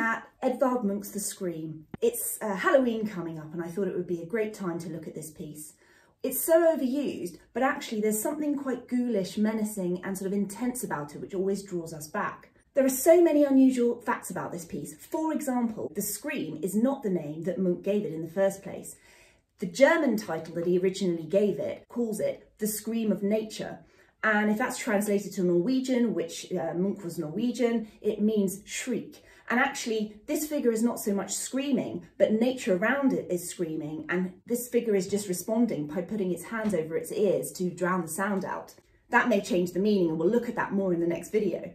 at Edvard Munch's The Scream. It's uh, Halloween coming up and I thought it would be a great time to look at this piece. It's so overused, but actually there's something quite ghoulish, menacing and sort of intense about it which always draws us back. There are so many unusual facts about this piece. For example, The Scream is not the name that Munch gave it in the first place. The German title that he originally gave it calls it The Scream of Nature, and if that's translated to Norwegian, which uh, Munch was Norwegian, it means shriek. And actually, this figure is not so much screaming, but nature around it is screaming. And this figure is just responding by putting its hands over its ears to drown the sound out. That may change the meaning, and we'll look at that more in the next video.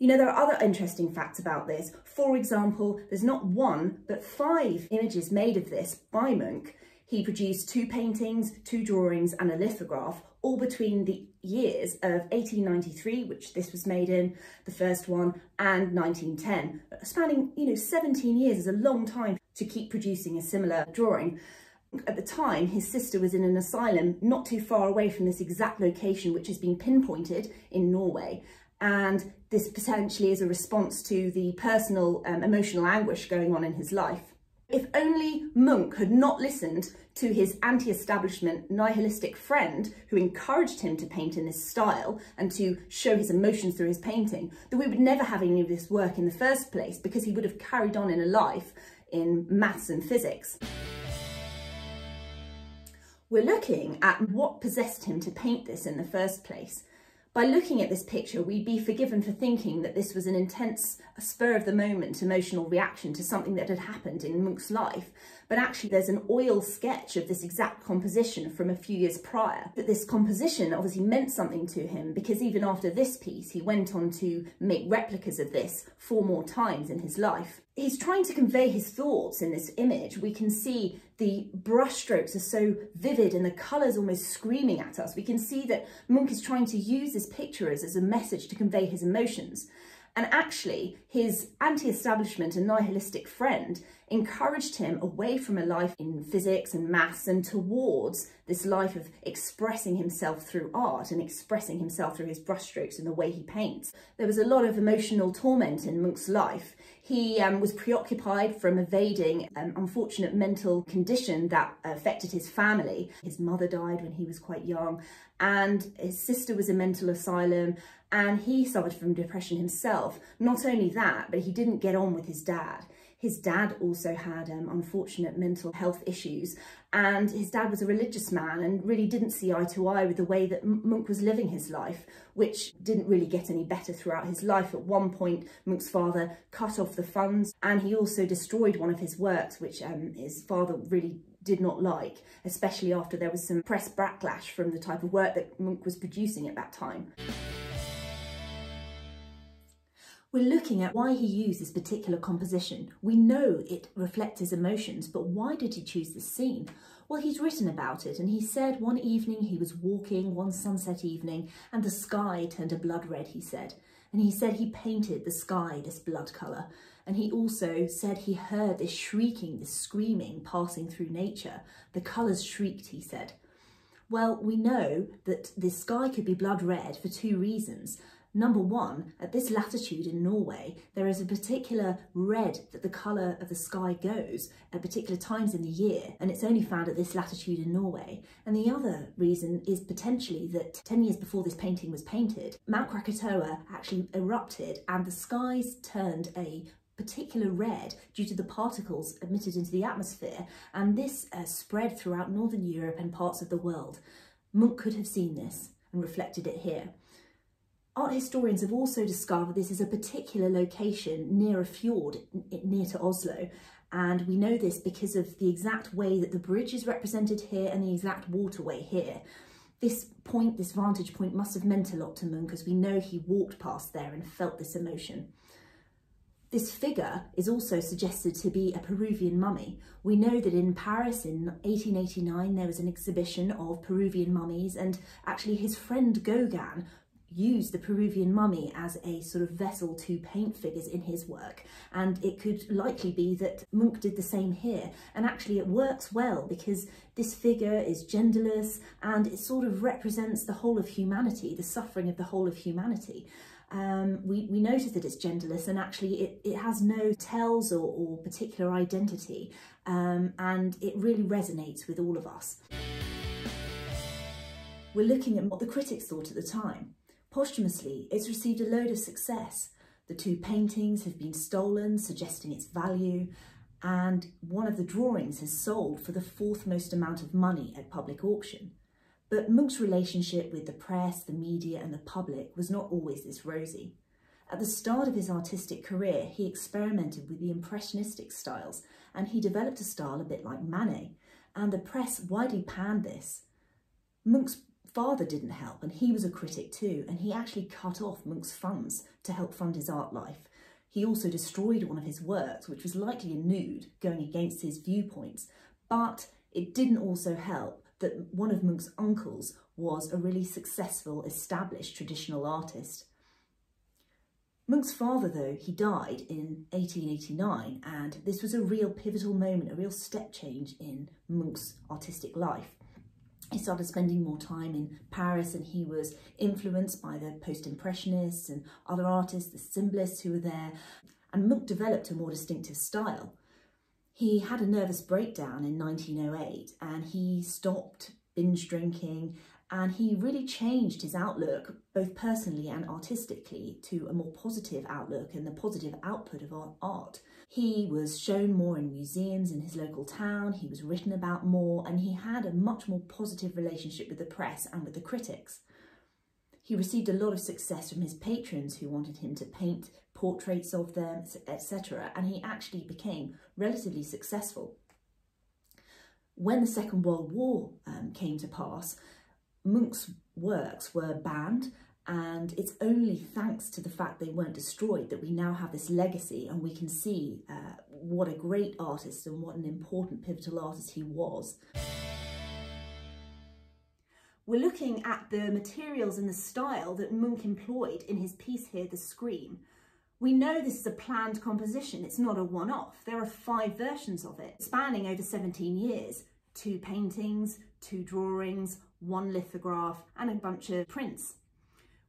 You know, there are other interesting facts about this. For example, there's not one, but five images made of this by Munch. He produced two paintings, two drawings and a lithograph, all between the years of 1893, which this was made in, the first one, and 1910. Spanning, you know, 17 years is a long time to keep producing a similar drawing. At the time, his sister was in an asylum not too far away from this exact location, which has been pinpointed in Norway. And this potentially is a response to the personal um, emotional anguish going on in his life. If only Munch had not listened to his anti-establishment nihilistic friend who encouraged him to paint in this style and to show his emotions through his painting, that we would never have any of this work in the first place because he would have carried on in a life in maths and physics. We're looking at what possessed him to paint this in the first place. By looking at this picture, we'd be forgiven for thinking that this was an intense, spur of the moment emotional reaction to something that had happened in Munch's life. But actually there's an oil sketch of this exact composition from a few years prior. That this composition obviously meant something to him because even after this piece, he went on to make replicas of this four more times in his life he's trying to convey his thoughts in this image. We can see the brushstrokes are so vivid and the colours almost screaming at us. We can see that Munch is trying to use this picture as, as a message to convey his emotions. And actually, his anti-establishment and nihilistic friend encouraged him away from a life in physics and maths and towards this life of expressing himself through art and expressing himself through his brushstrokes and the way he paints. There was a lot of emotional torment in Munch's life. He um, was preoccupied from evading an unfortunate mental condition that affected his family. His mother died when he was quite young and his sister was in mental asylum and he suffered from depression himself. Not only that, but he didn't get on with his dad. His dad also had um, unfortunate mental health issues and his dad was a religious man and really didn't see eye to eye with the way that Munch was living his life, which didn't really get any better throughout his life. At one point, Munch's father cut off the funds and he also destroyed one of his works, which um, his father really did not like, especially after there was some press backlash from the type of work that Munch was producing at that time. We're looking at why he used this particular composition. We know it reflects his emotions, but why did he choose this scene? Well, he's written about it and he said one evening he was walking, one sunset evening, and the sky turned a blood red, he said. And he said he painted the sky this blood colour. And he also said he heard this shrieking, this screaming passing through nature. The colours shrieked, he said. Well, we know that the sky could be blood red for two reasons. Number one, at this latitude in Norway, there is a particular red that the colour of the sky goes at particular times in the year, and it's only found at this latitude in Norway. And the other reason is potentially that 10 years before this painting was painted, Mount Krakatoa actually erupted and the skies turned a particular red due to the particles emitted into the atmosphere, and this uh, spread throughout Northern Europe and parts of the world. Munch could have seen this and reflected it here. Art historians have also discovered this is a particular location near a fjord near to Oslo and we know this because of the exact way that the bridge is represented here and the exact waterway here. This point, this vantage point must have meant a lot to Munch because we know he walked past there and felt this emotion. This figure is also suggested to be a Peruvian mummy. We know that in Paris in 1889 there was an exhibition of Peruvian mummies and actually his friend Gauguin used the Peruvian mummy as a sort of vessel to paint figures in his work and it could likely be that Munch did the same here and actually it works well because this figure is genderless and it sort of represents the whole of humanity, the suffering of the whole of humanity. um, we, we notice that it's genderless and actually it, it has no tells or, or particular identity um, and it really resonates with all of us. We're looking at what the critics thought at the time. Posthumously, it's received a load of success. The two paintings have been stolen, suggesting its value, and one of the drawings has sold for the fourth most amount of money at public auction. But Munch's relationship with the press, the media and the public was not always this rosy. At the start of his artistic career, he experimented with the impressionistic styles and he developed a style a bit like Manet, and the press widely panned this. Munch's father didn't help and he was a critic too, and he actually cut off Munch's funds to help fund his art life. He also destroyed one of his works, which was likely a nude, going against his viewpoints, but it didn't also help that one of Munch's uncles was a really successful, established traditional artist. Munch's father, though, he died in 1889, and this was a real pivotal moment, a real step change in Munch's artistic life. He started spending more time in Paris and he was influenced by the post-impressionists and other artists, the symbolists who were there. And Munch developed a more distinctive style. He had a nervous breakdown in 1908 and he stopped binge drinking and he really changed his outlook, both personally and artistically, to a more positive outlook and the positive output of art. He was shown more in museums in his local town, he was written about more, and he had a much more positive relationship with the press and with the critics. He received a lot of success from his patrons who wanted him to paint portraits of them, etc. And he actually became relatively successful. When the Second World War um, came to pass, Munch's works were banned and it's only thanks to the fact they weren't destroyed that we now have this legacy and we can see uh, what a great artist and what an important pivotal artist he was. We're looking at the materials and the style that Munch employed in his piece here, The Scream. We know this is a planned composition, it's not a one-off. There are five versions of it, spanning over 17 years. Two paintings, two drawings, one lithograph, and a bunch of prints.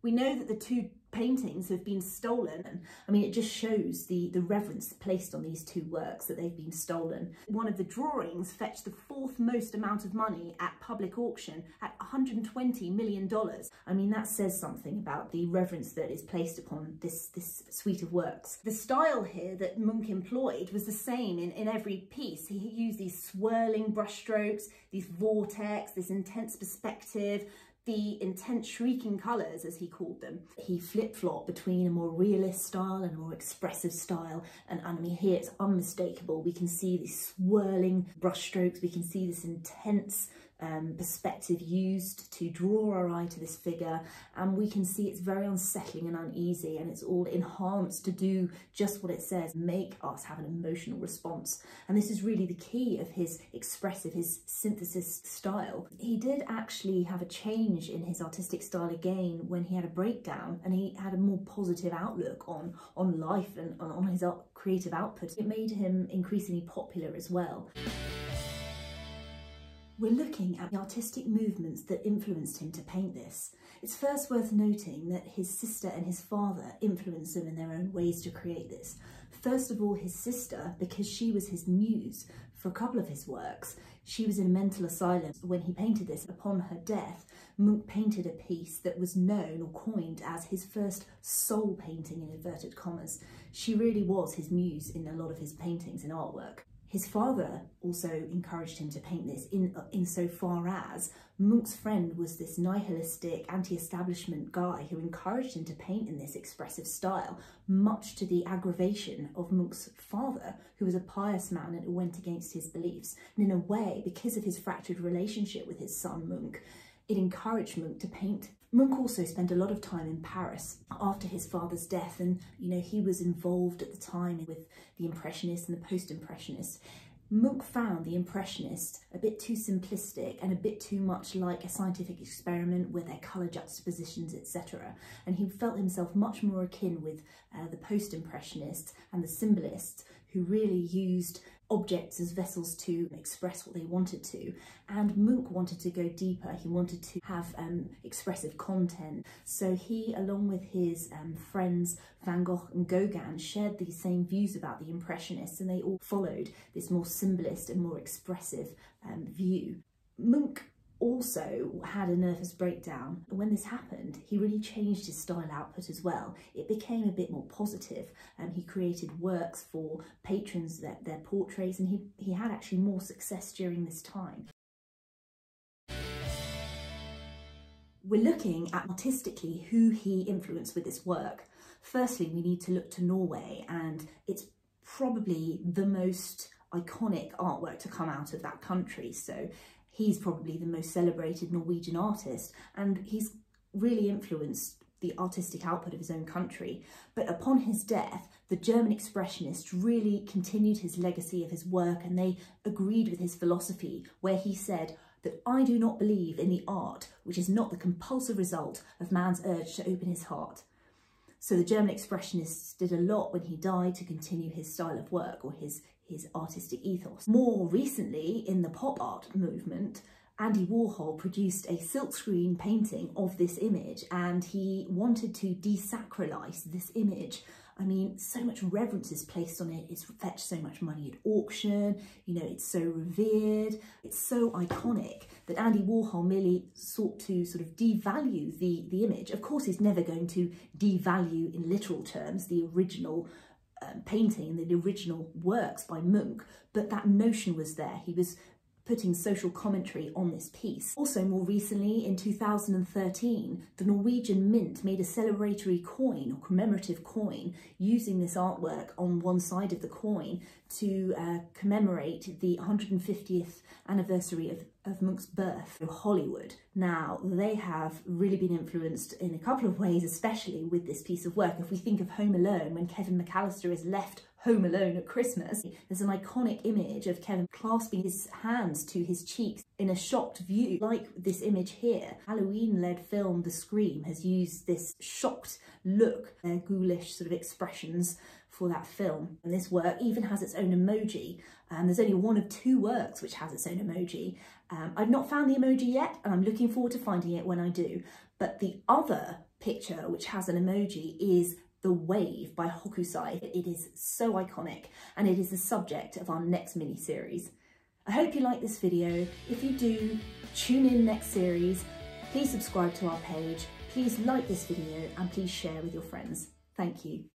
We know that the two paintings have been stolen. I mean, it just shows the, the reverence placed on these two works that they've been stolen. One of the drawings fetched the fourth most amount of money at public auction at $120 million. I mean, that says something about the reverence that is placed upon this, this suite of works. The style here that Munch employed was the same in, in every piece. He used these swirling brushstrokes, these vortex, this intense perspective, the intense shrieking colours, as he called them. He flip-flopped between a more realist style and a more expressive style. And, mean, here it's unmistakable. We can see these swirling brushstrokes. We can see this intense um, perspective used to draw our eye to this figure and we can see it's very unsettling and uneasy and it's all enhanced to do just what it says, make us have an emotional response. And this is really the key of his expressive, his synthesis style. He did actually have a change in his artistic style again when he had a breakdown and he had a more positive outlook on, on life and on his creative output. It made him increasingly popular as well. We're looking at the artistic movements that influenced him to paint this. It's first worth noting that his sister and his father influenced him in their own ways to create this. First of all, his sister, because she was his muse for a couple of his works. She was in a mental asylum when he painted this. Upon her death, Munch painted a piece that was known or coined as his first soul painting in inverted commas. She really was his muse in a lot of his paintings and artwork. His father also encouraged him to paint this in insofar as Munch's friend was this nihilistic, anti-establishment guy who encouraged him to paint in this expressive style, much to the aggravation of Munch's father, who was a pious man and went against his beliefs. And in a way, because of his fractured relationship with his son Munch, it encouraged Munch to paint Munch also spent a lot of time in Paris after his father's death and, you know, he was involved at the time with the Impressionists and the Post-Impressionists. Munch found the Impressionists a bit too simplistic and a bit too much like a scientific experiment with their colour juxtapositions, etc. And he felt himself much more akin with uh, the Post-Impressionists and the Symbolists who really used objects as vessels to express what they wanted to. And Munch wanted to go deeper. He wanted to have um, expressive content. So he, along with his um, friends Van Gogh and Gauguin, shared these same views about the Impressionists and they all followed this more symbolist and more expressive um, view. Munch also had a nervous breakdown. When this happened, he really changed his style output as well. It became a bit more positive and he created works for patrons, their, their portraits, and he, he had actually more success during this time. We're looking at artistically who he influenced with this work. Firstly, we need to look to Norway and it's probably the most iconic artwork to come out of that country. So he's probably the most celebrated Norwegian artist and he's really influenced the artistic output of his own country. But upon his death, the German expressionists really continued his legacy of his work and they agreed with his philosophy where he said that I do not believe in the art which is not the compulsive result of man's urge to open his heart. So the German expressionists did a lot when he died to continue his style of work or his, his artistic ethos. More recently, in the pop art movement, Andy Warhol produced a silkscreen painting of this image and he wanted to desacralize this image I mean, so much reverence is placed on it. It's fetched so much money at auction. You know, it's so revered. It's so iconic that Andy Warhol merely sought to sort of devalue the, the image. Of course, he's never going to devalue in literal terms the original um, painting and the original works by Munch, but that notion was there. He was putting social commentary on this piece. Also more recently in 2013 the Norwegian Mint made a celebratory coin or commemorative coin using this artwork on one side of the coin to uh, commemorate the 150th anniversary of, of Munch's birth in Hollywood. Now they have really been influenced in a couple of ways especially with this piece of work. If we think of Home Alone when Kevin McAllister is left home alone at Christmas. There's an iconic image of Kevin clasping his hands to his cheeks in a shocked view, like this image here. Halloween-led film The Scream has used this shocked look, their ghoulish sort of expressions for that film. And this work even has its own emoji. And there's only one of two works which has its own emoji. Um, I've not found the emoji yet, and I'm looking forward to finding it when I do. But the other picture which has an emoji is the Wave by Hokusai. It is so iconic and it is the subject of our next mini-series. I hope you like this video. If you do, tune in next series. Please subscribe to our page. Please like this video and please share with your friends. Thank you.